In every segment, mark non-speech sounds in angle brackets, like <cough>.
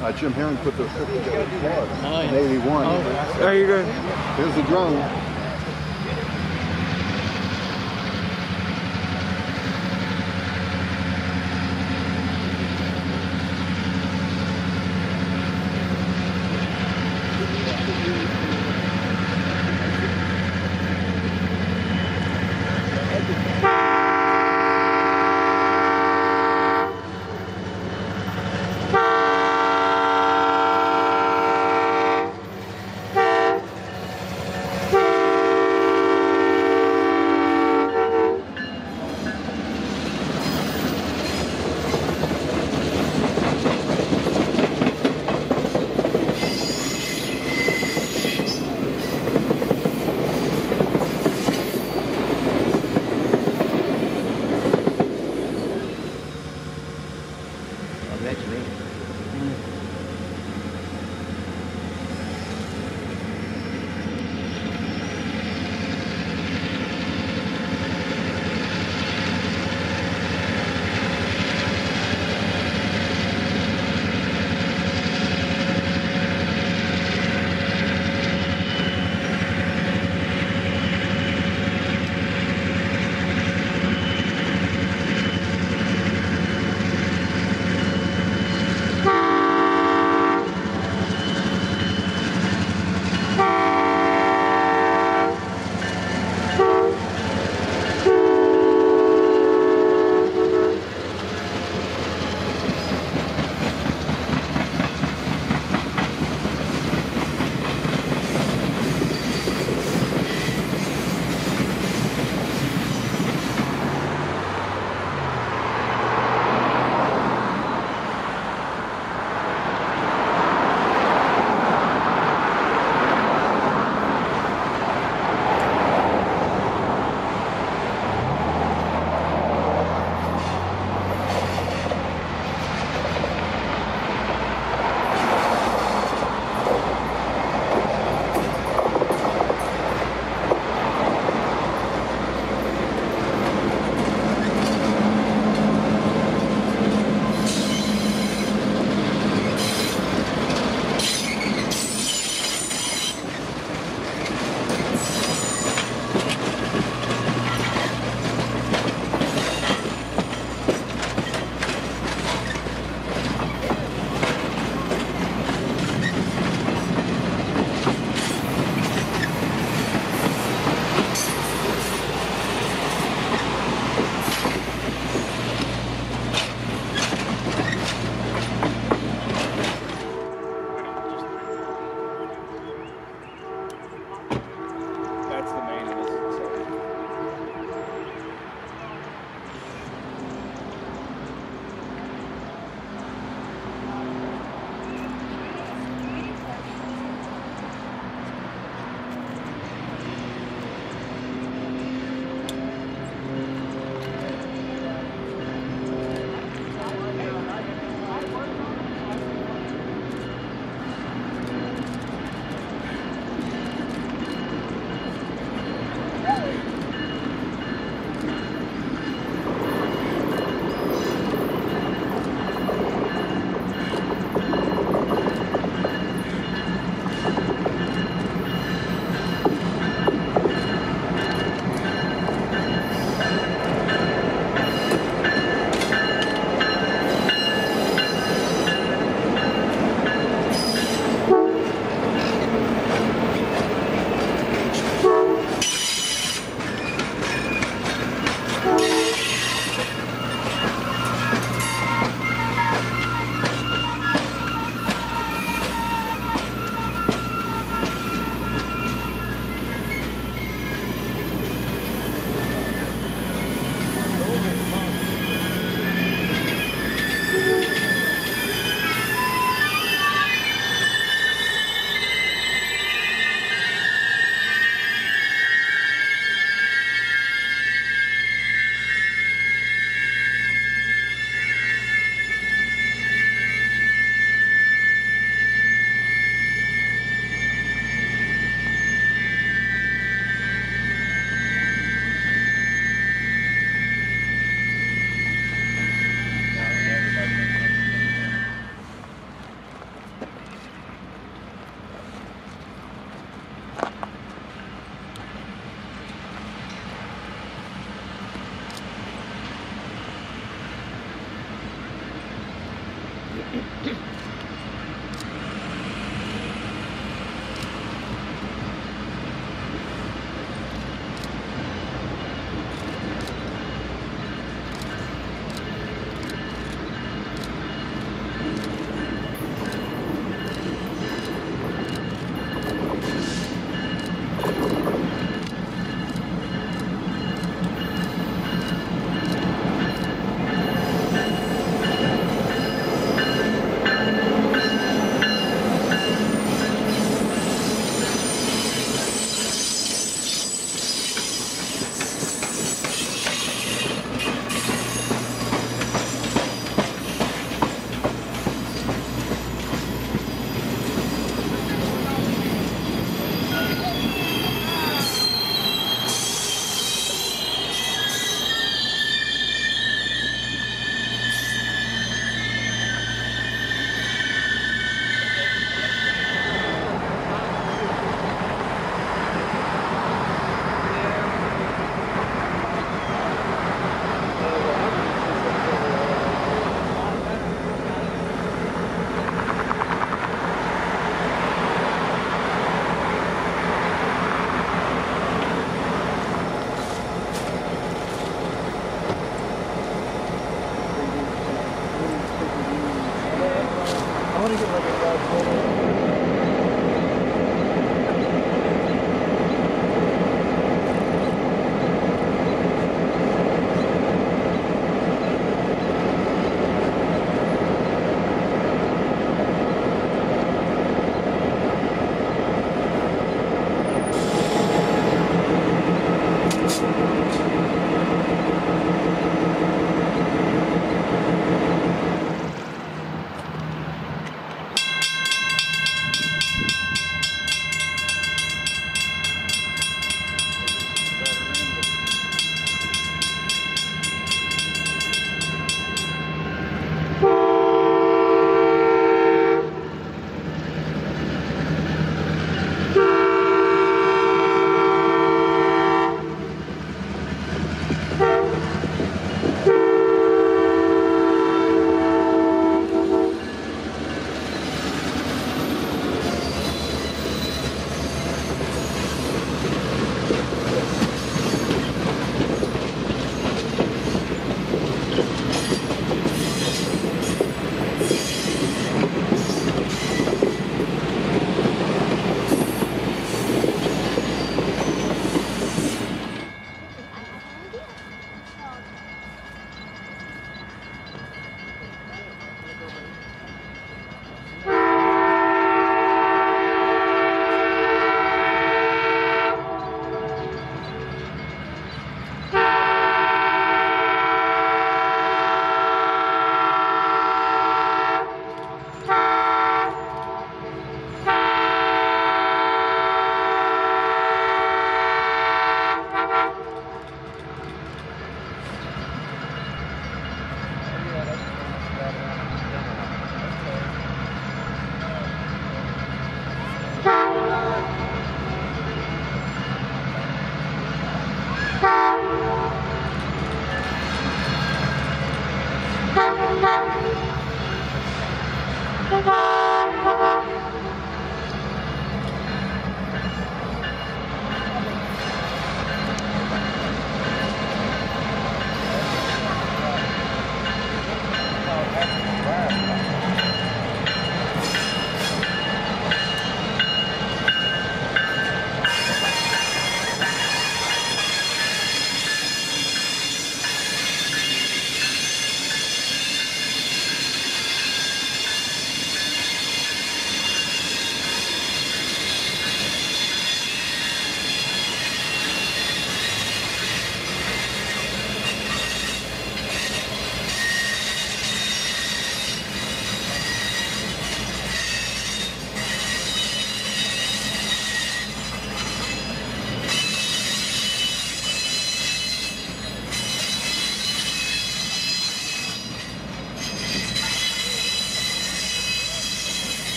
Uh, Jim Herron put the trip together in Florida in yeah. 81. Oh. There you go. Here's the drone.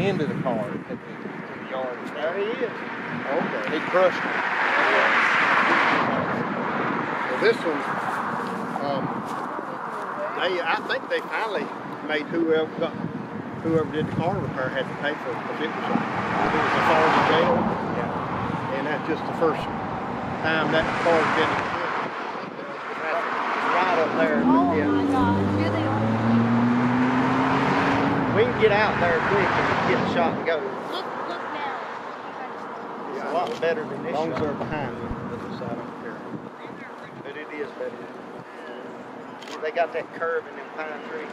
Ran into the car at the, to the yard. There he is. Okay. He crushed it. Well, this one, um, they, I think they finally made whoever got, whoever did the car repair had to pay for it because it was a, it was a foreign jail. Yeah. And that's just the first time that car's been. Right up there. Oh yeah. my God, here they are. We can get out there quick and get a shot and go. Look, look now. It's a lot better than As this long as they're behind me, so I don't care. But it is better. They got that curve in them pine trees.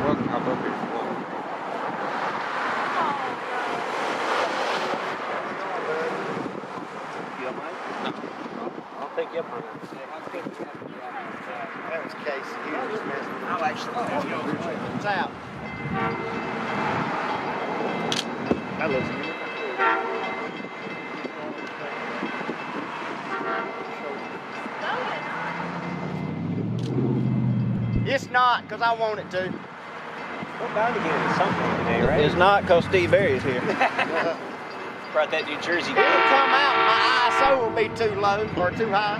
You're welcome. Hop up here if you want. I'll pick you up on that. That was Casey. He was just messing I'll actually oh, It's out. That looks It's not, because I want it to. We're bound to get into something today, right? It's not, because Steve Berry's here. <laughs> Brought that New Jersey It'll come out, my ISO will be too low or too high.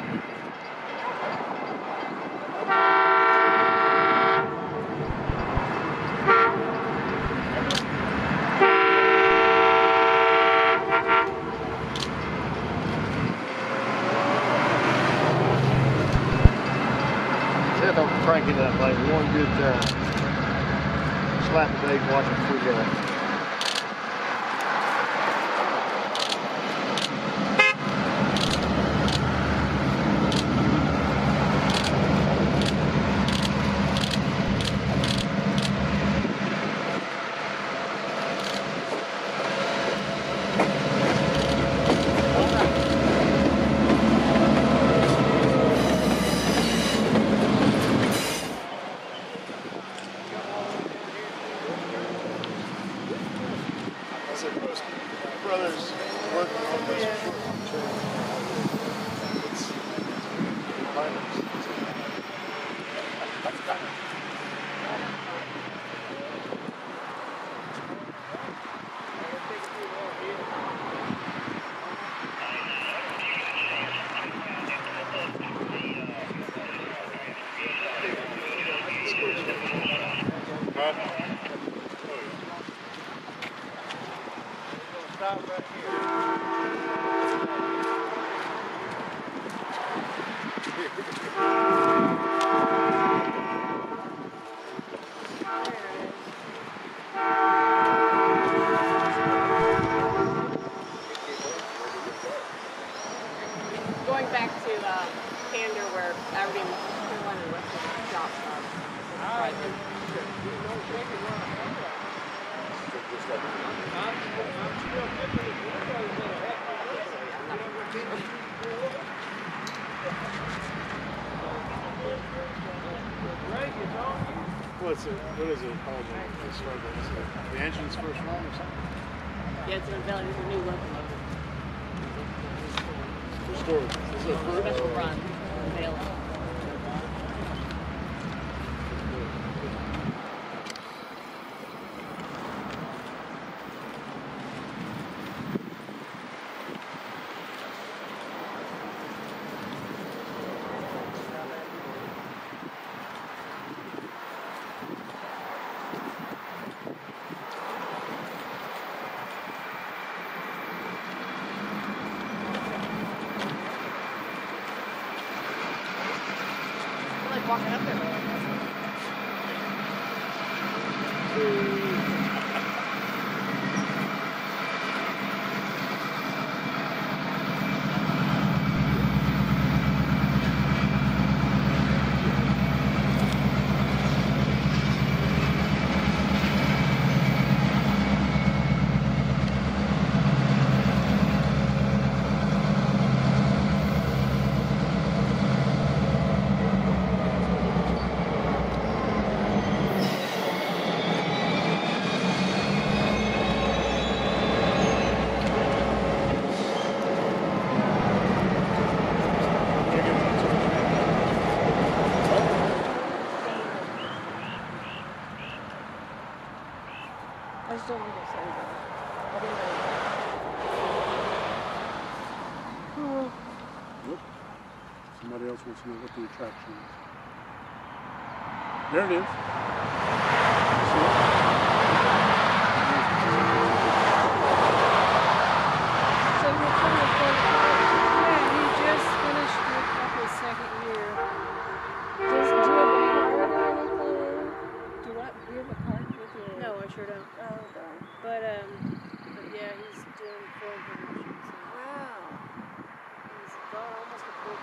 Said don't crank it up like one good uh, slap a day watching football. about right here. Going back um, Candor where Aberdeen, Carolina, and West shops are. Right. What's it, what is it called? when they start? The engine's first run or something? Yeah, it's unveiling it's a new locomotive. Story. Special run. Unveiling. Somebody else to know what the attraction is. There it is. So you're trying to think, yeah, he just finished up his second year. Does, do you have a card or anything? Do what? Do you have a card with your? No, I sure don't. Oh, darn. But um, but yeah, he's doing full promotions. Wow. He's got almost a full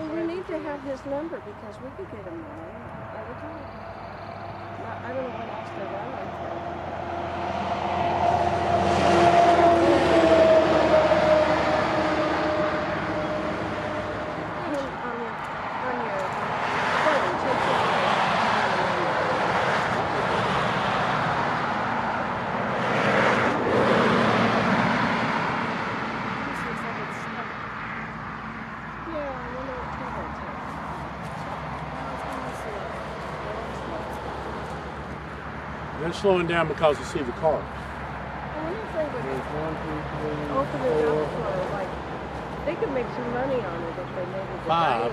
Well, we need to have his number because we could get him one every time. I don't know what else they're running for. On, on, on your phone, take This looks like it's stuck. Yeah, I wonder what trouble it's in. They're slowing down because they see the car. I wonder if they would There's one, two, three, open it up for, like, they could make some money on it if they made it. Five.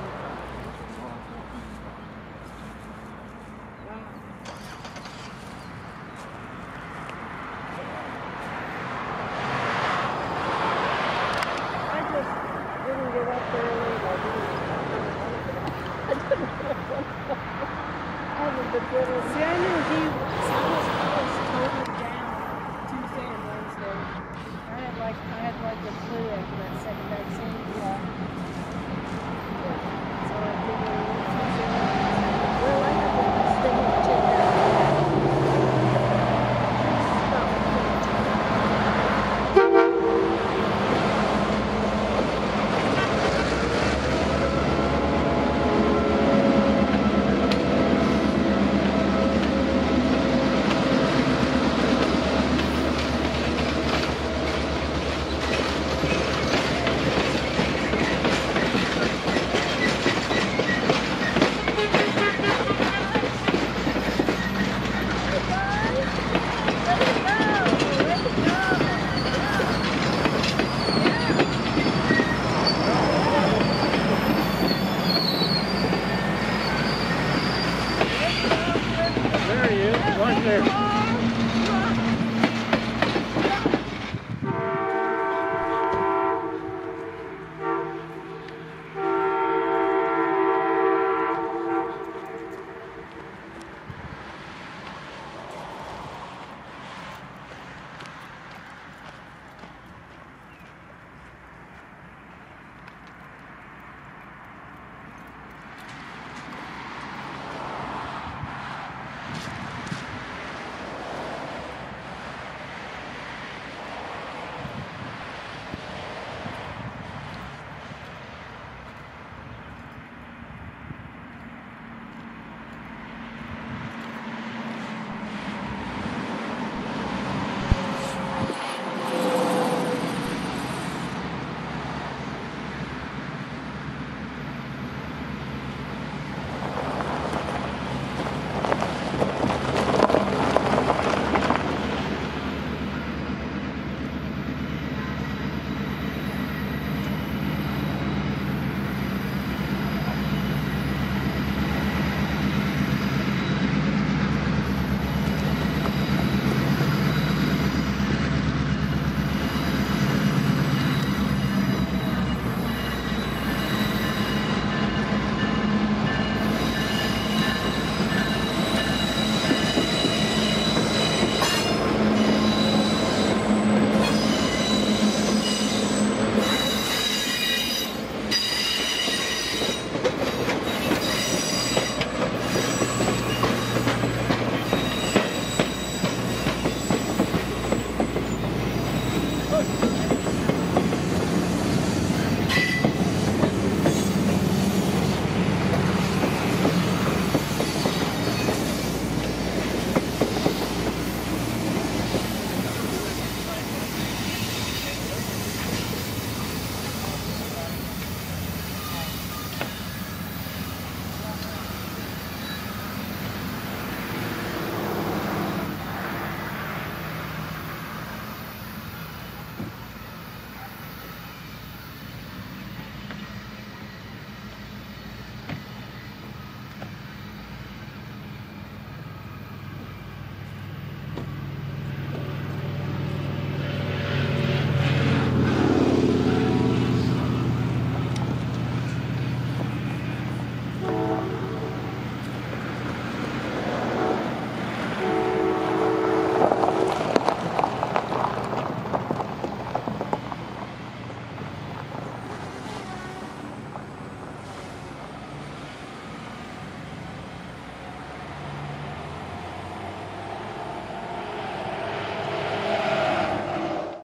right there.